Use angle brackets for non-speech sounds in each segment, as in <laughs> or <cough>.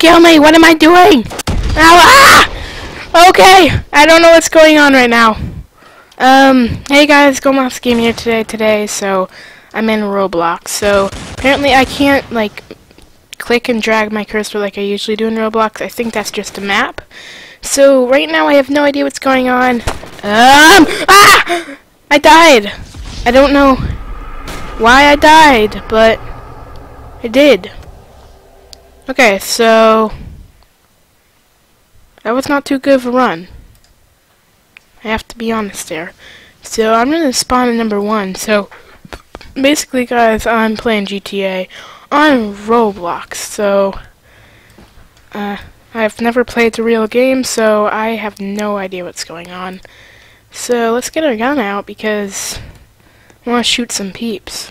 kill me! What am I doing? Ow, ah! Okay, I don't know what's going on right now. Um, hey guys, Gomox Game here today, today, so I'm in Roblox. So, apparently I can't, like, click and drag my cursor like I usually do in Roblox. I think that's just a map. So, right now I have no idea what's going on. Um, ah! I died! I don't know why I died, but I did. Okay, so that was not too good of a run. I have to be honest there. So I'm gonna spawn at number one. So basically, guys, I'm playing GTA on Roblox. So uh, I've never played the real game, so I have no idea what's going on. So let's get our gun out because I want to shoot some peeps.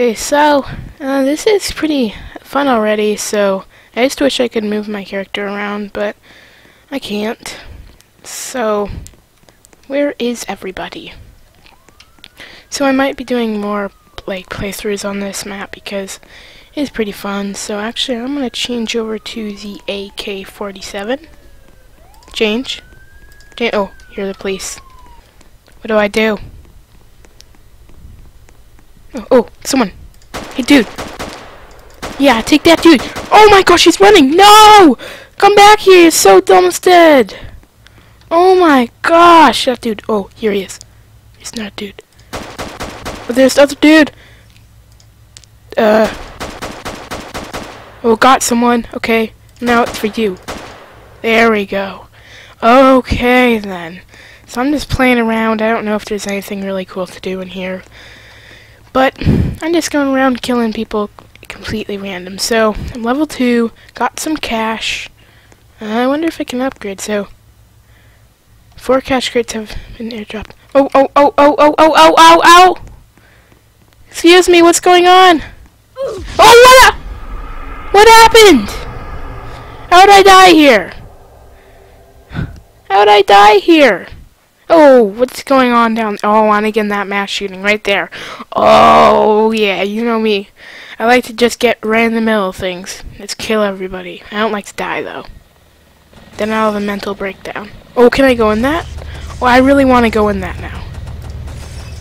Okay, so, uh, this is pretty fun already, so I just wish I could move my character around, but I can't. So, where is everybody? So I might be doing more, like, playthroughs on this map because it's pretty fun. So actually, I'm going to change over to the AK-47. Change. Change. Oh, you're the police. What do I do? Oh, oh, someone. Hey, dude. Yeah, take that dude. Oh my gosh, he's running. No! Come back here. He's so almost dead. Oh my gosh, that dude. Oh, here he is. He's not dude. But there's the other dude. Uh. Oh, got someone. Okay, now it's for you. There we go. Okay, then. So I'm just playing around. I don't know if there's anything really cool to do in here. But I'm just going around killing people completely random. So I'm level 2, got some cash. Uh, I wonder if I can upgrade. So four cash crates have been airdropped. Oh, oh, oh, oh, oh, oh, oh, oh, oh! Excuse me, what's going on? Oh, what? What happened? How'd I die here? How'd I die here? Oh, what's going on down Oh, on again that mass shooting right there. Oh, yeah, you know me. I like to just get right in the middle of things. Just kill everybody. I don't like to die, though. Then I'll have a mental breakdown. Oh, can I go in that? Well, I really want to go in that now.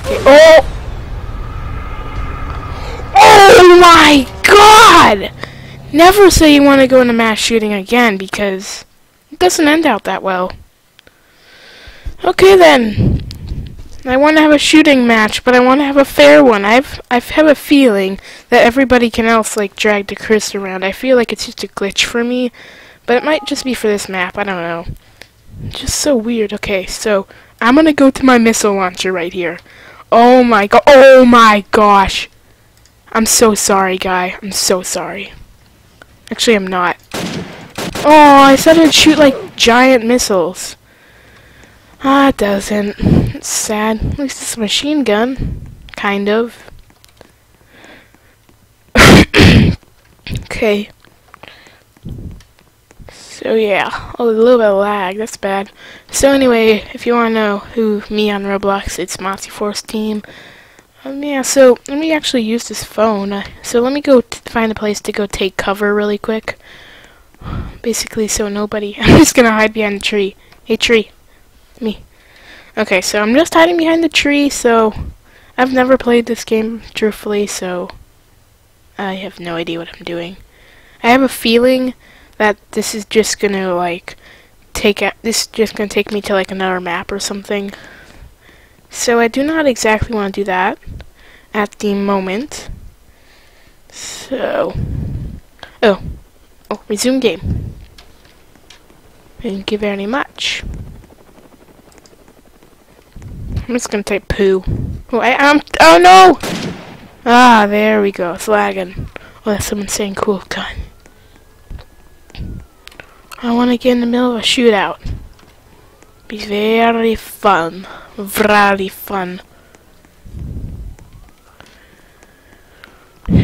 Okay. Oh! Oh my god! Never say you want to go into mass shooting again, because it doesn't end out that well. Okay then. I want to have a shooting match, but I want to have a fair one. I've I have a feeling that everybody can else like drag the cursor around. I feel like it's just a glitch for me, but it might just be for this map. I don't know. just so weird. Okay, so I'm gonna go to my missile launcher right here. Oh my god! Oh my gosh! I'm so sorry, guy. I'm so sorry. Actually, I'm not. Oh, I said I'd shoot like giant missiles. Ah, it doesn't. It's sad. At least it's a machine gun. Kind of. <coughs> okay. So yeah, a little bit of lag, that's bad. So anyway, if you want to know who me on Roblox, it's Moxie Force Team. Um, yeah, so let me actually use this phone. Uh, so let me go find a place to go take cover really quick. <sighs> Basically, so nobody... <laughs> I'm just gonna hide behind a tree. Hey, tree me. Okay, so I'm just hiding behind the tree, so I've never played this game, truthfully, so I have no idea what I'm doing. I have a feeling that this is just gonna, like, take a this is just gonna take me to, like, another map or something. So I do not exactly want to do that at the moment. So, oh, oh, resume game. Thank you very much. I'm just gonna type poo. Oh, I, am oh no! Ah, there we go. It's lagging. Oh, that's someone saying cool gun. I want to get in the middle of a shootout. Be very fun. Very fun.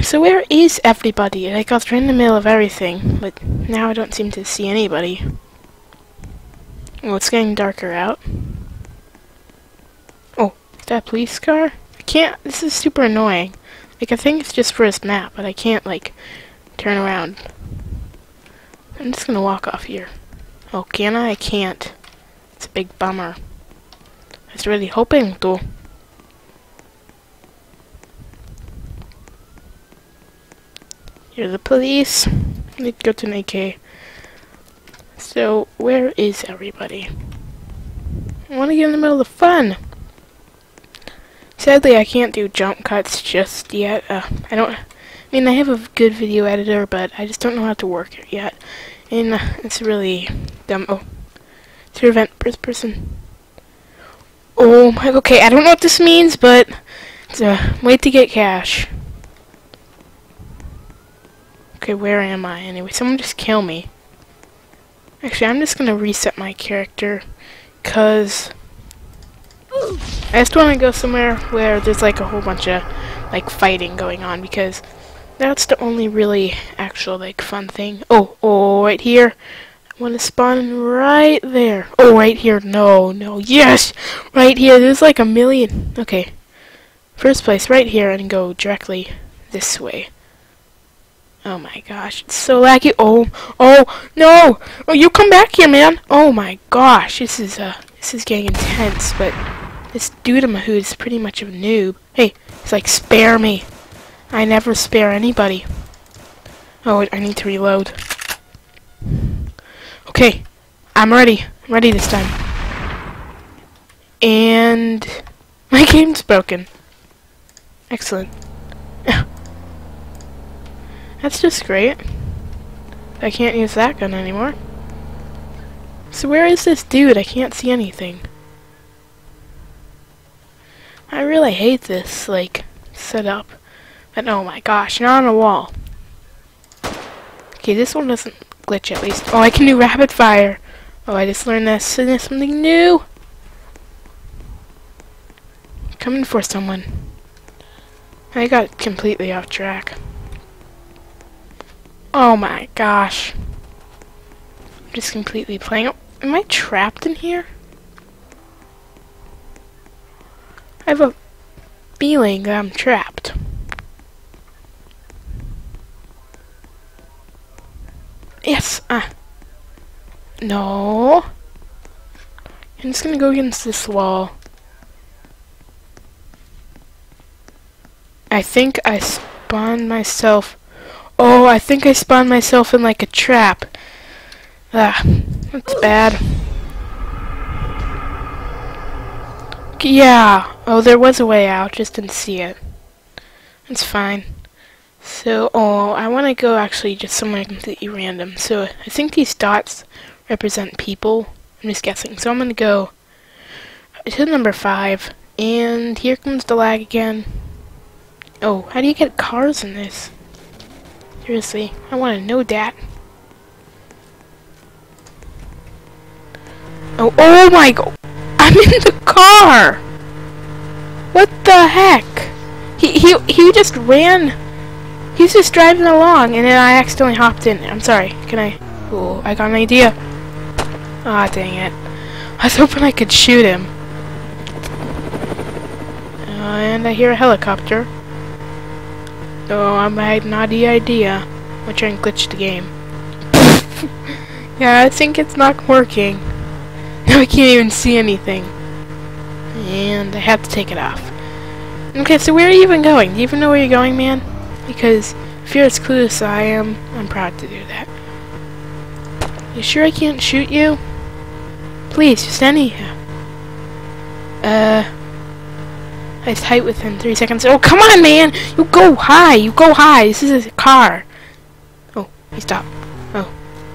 So where is everybody? Like, I was in the middle of everything, but now I don't seem to see anybody. Well, it's getting darker out that police car? I can't, this is super annoying. Like, I think it's just for his map, but I can't, like, turn around. I'm just gonna walk off here. Oh, can I? I can't. It's a big bummer. I was really hoping to. You're the police. Need to go to an AK. So, where is everybody? I want to get in the middle of the fun. Sadly, I can't do jump cuts just yet. Uh, I don't. I mean, I have a good video editor, but I just don't know how to work it yet, and uh, it's really dumb. Oh, to prevent first person. Oh my. Okay, I don't know what this means, but it's a way to get cash. Okay, where am I? Anyway, someone just kill me. Actually, I'm just gonna reset my character, cause I just want to go somewhere where there's like a whole bunch of like fighting going on because that's the only really actual like fun thing. Oh, oh, right here. I want to spawn right there. Oh, right here. No, no. Yes! Right here. There's like a million. Okay. First place right here and go directly this way. Oh my gosh, it's so laggy. Oh, oh, no! Oh, you come back here, man! Oh my gosh, this is, uh, this is getting intense, but this dude in Mahood is pretty much a noob. Hey, he's like, spare me. I never spare anybody. Oh, I need to reload. Okay, I'm ready. I'm ready this time. And <laughs> my game's broken. Excellent. <laughs> That's just great. I can't use that gun anymore. So where is this dude? I can't see anything. I really hate this, like, setup. But oh my gosh, you're on a wall. Okay, this one doesn't glitch at least. Oh, I can do rapid fire. Oh, I just learned this something new? Coming for someone. I got completely off track. Oh my gosh. I'm just completely playing. Am I trapped in here? I have a feeling I'm trapped. Yes! Ah. No. I'm just gonna go against this wall. I think I spawned myself Oh, I think I spawned myself in like a trap. Ah, that's bad. Yeah. Oh, there was a way out. Just didn't see it. It's fine. So, oh, I want to go actually just somewhere completely random. So, I think these dots represent people. I'm just guessing. So, I'm going to go to number 5. And here comes the lag again. Oh, how do you get cars in this? Seriously, I want to know that. Oh, oh my god! I'm in the car! What the heck? He, he, he just ran. He's just driving along, and then I accidentally hopped in. I'm sorry. Can I? Oh, I got an idea. Ah, oh, dang it. I was hoping I could shoot him. Uh, and I hear a helicopter. Oh, I had naughty idea. I'm gonna glitch the game. <laughs> yeah, I think it's not working. Now <laughs> I can't even see anything. And I have to take it off. Okay, so where are you even going? Do you even know where you're going, man? Because if you're as clueless as I am, I'm proud to do that. You sure I can't shoot you? Please, just any... Uh... I height within three seconds. Oh, come on, man! You go high! You go high! This is a car. Oh, he stopped. Oh,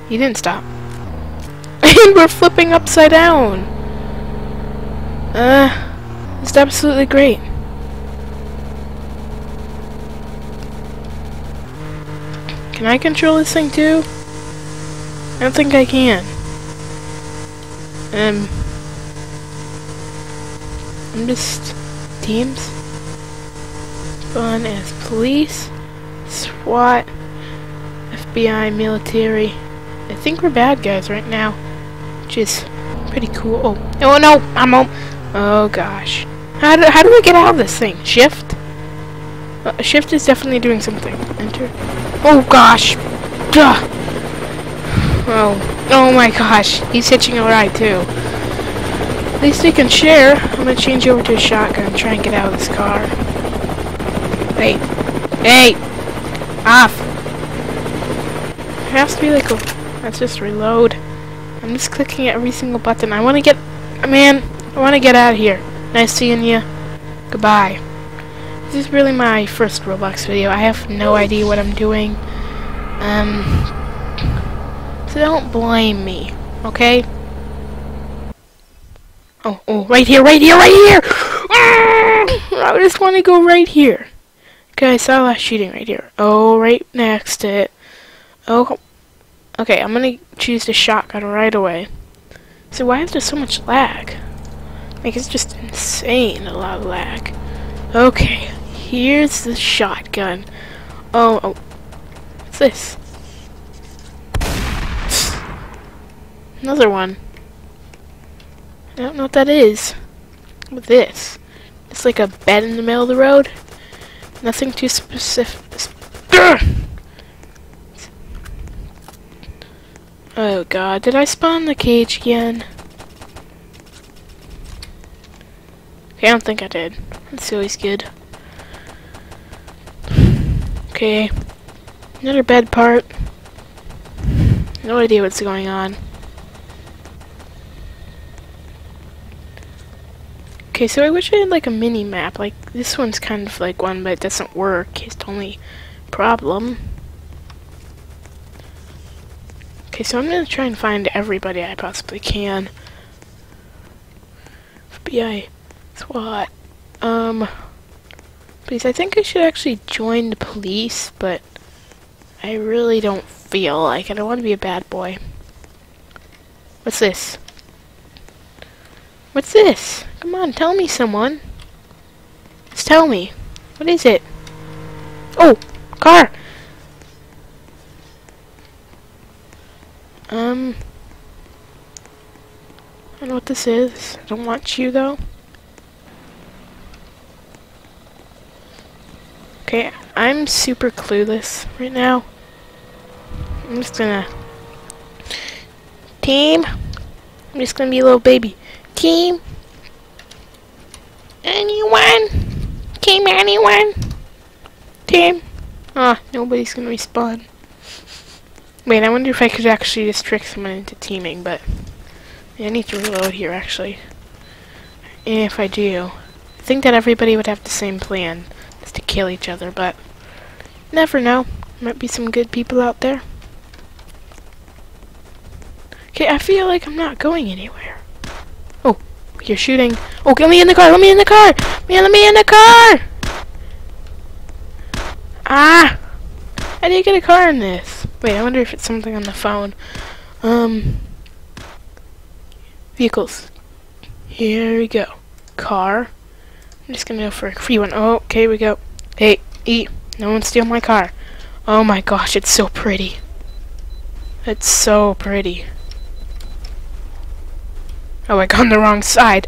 he didn't stop. <laughs> and we're flipping upside down! Uh, it's absolutely great. Can I control this thing too? I don't think I can. Um, I'm just teams. Fun as police, SWAT, FBI, military. I think we're bad guys right now, which is pretty cool. Oh, oh no, I'm home. Oh gosh. How do, how do we get out of this thing? Shift? Uh, shift is definitely doing something. Enter. Oh gosh. Duh. Oh, oh my gosh, he's hitching a ride too. At least we can share. I'm gonna change over to a shotgun and try and get out of this car. Hey, hey, off. It has to be like a, let's just reload. I'm just clicking every single button. I want to get, a man, I want to get out of here. Nice seeing you. Goodbye. This is really my first Roblox video. I have no idea what I'm doing. Um, so don't blame me, okay? Oh, oh, right here, right here, right here! I just want to go right here. Okay, I saw last shooting right here. Oh, right next to it. Oh, okay, I'm gonna choose the shotgun right away. So why is there so much lag? Like, it's just insane, a lot of lag. Okay, here's the shotgun. Oh, oh, what's this? Another one. I don't know what that is. With this. It's like a bed in the middle of the road. Nothing too specific. Oh god, did I spawn the cage again? Okay, I don't think I did. That's always good. Okay. Another bed part. No idea what's going on. Okay, so I wish I had like a mini map. Like this one's kind of like one, but it doesn't work. It's the only problem. Okay, so I'm gonna try and find everybody I possibly can. FBI, SWAT, um, please. I think I should actually join the police, but I really don't feel like it. I don't want to be a bad boy. What's this? What's this? Come on, tell me someone. Just tell me. What is it? Oh, car! Um, I don't know what this is. I don't want you, though. Okay, I'm super clueless right now. I'm just gonna... Team! I'm just gonna be a little baby. Team? Anyone? Team anyone? Team? Ah, nobody's gonna respond. Wait, I wonder if I could actually just trick someone into teaming, but... I need to reload here, actually. if I do, I think that everybody would have the same plan, to kill each other, but... Never know. Might be some good people out there. Okay, I feel like I'm not going anywhere. Oh, you're shooting. Oh, get me in the car. Let me in the car. Man, let me in the car. Ah. How do you get a car in this? Wait, I wonder if it's something on the phone. Um. Vehicles. Here we go. Car. I'm just gonna go for a free one. Oh, okay, we go. Hey, eat. No one steal my car. Oh my gosh, it's so pretty. It's so pretty. Oh, I got on the wrong side.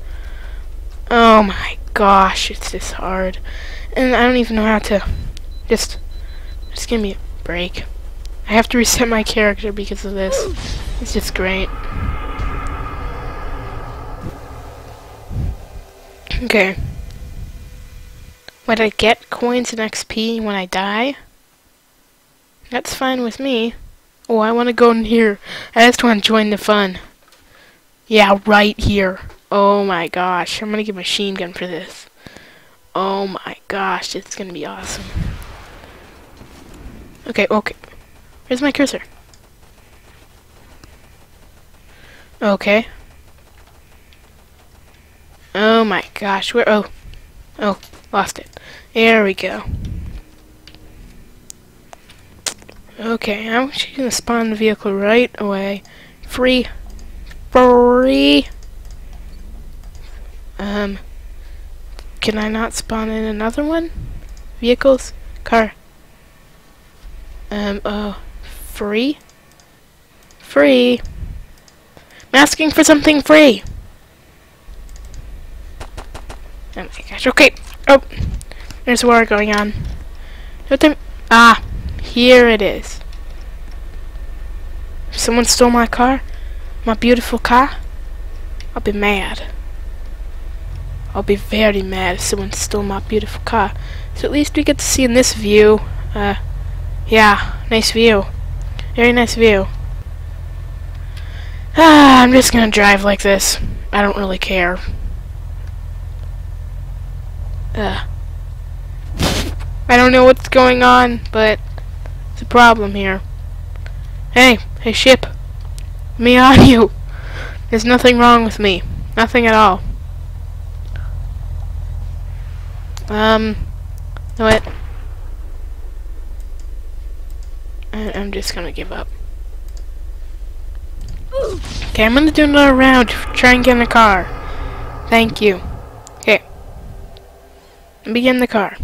Oh my gosh, it's this hard. And I don't even know how to... Just... Just give me a break. I have to reset my character because of this. It's just great. Okay. Would I get coins and XP when I die? That's fine with me. Oh, I want to go in here. I just want to join the fun. Yeah, right here. Oh my gosh. I'm gonna get a machine gun for this. Oh my gosh, it's gonna be awesome. Okay, okay. Where's my cursor? Okay. Oh my gosh, where- oh. Oh, lost it. There we go. Okay, I'm actually gonna spawn the vehicle right away. Free free. Um, can I not spawn in another one? Vehicles? Car. Um, oh, free? Free. I'm asking for something free. Oh my gosh, okay. Oh, there's war going on. What the? Ah, here it is. If someone stole my car, my beautiful car, I'll be mad. I'll be very mad if someone stole my beautiful car. So at least we get to see in this view. Uh, yeah, nice view. Very nice view. Ah, <sighs> I'm just gonna drive like this. I don't really care. Uh, I don't know what's going on, but it's a problem here. Hey, hey ship. Me <laughs> on you. There's nothing wrong with me. Nothing at all. Um, know what? I I'm just gonna give up. Okay, I'm gonna do another round try and get in the car. Thank you. Begin the car.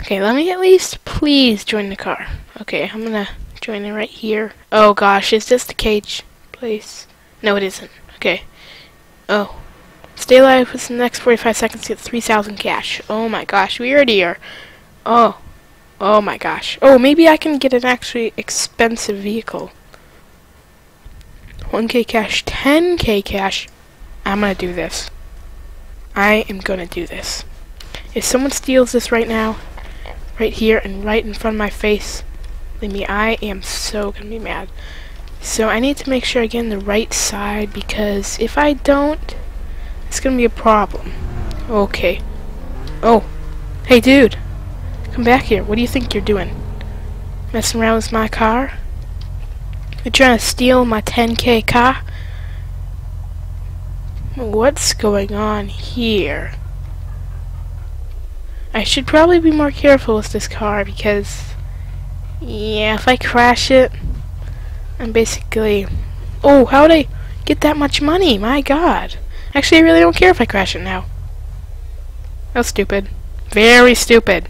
Okay, let me at least please join the car. Okay, I'm gonna join it right here. Oh gosh, is this the cage place? No, it isn't. Okay. Oh. Stay alive for the next 45 seconds to get 3,000 cash. Oh my gosh, we already are. Oh. Oh my gosh. Oh, maybe I can get an actually expensive vehicle. 1k cash, 10k cash. I'm gonna do this. I am gonna do this. If someone steals this right now, right here and right in front of my face. Believe me, I am so gonna be mad. So I need to make sure I get in the right side because if I don't, it's gonna be a problem. Okay. Oh. Hey dude. Come back here. What do you think you're doing? Messing around with my car? You're trying to steal my 10k car? What's going on here? I should probably be more careful with this car because, yeah, if I crash it, I'm basically... Oh, how would I get that much money? My god. Actually, I really don't care if I crash it now. That's stupid. Very stupid.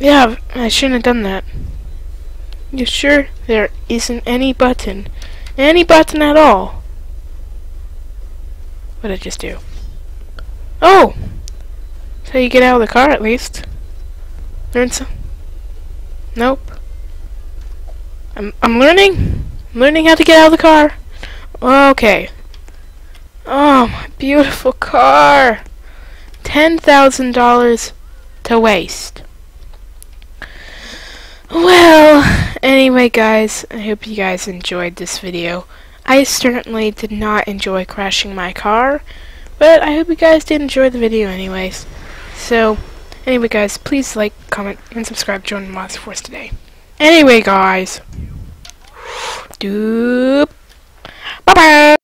Yeah, I shouldn't have done that. You sure there isn't any button? Any button at all? What did I just do? Oh! So you get out of the car at least. Learn some. Nope. I'm I'm learning. I'm learning how to get out of the car. Okay. Oh, my beautiful car. Ten thousand dollars to waste. Well, anyway guys, I hope you guys enjoyed this video. I certainly did not enjoy crashing my car, but I hope you guys did enjoy the video anyways. So, anyway guys, please like, comment, and subscribe to Join Monster Force today. Anyway guys, dude.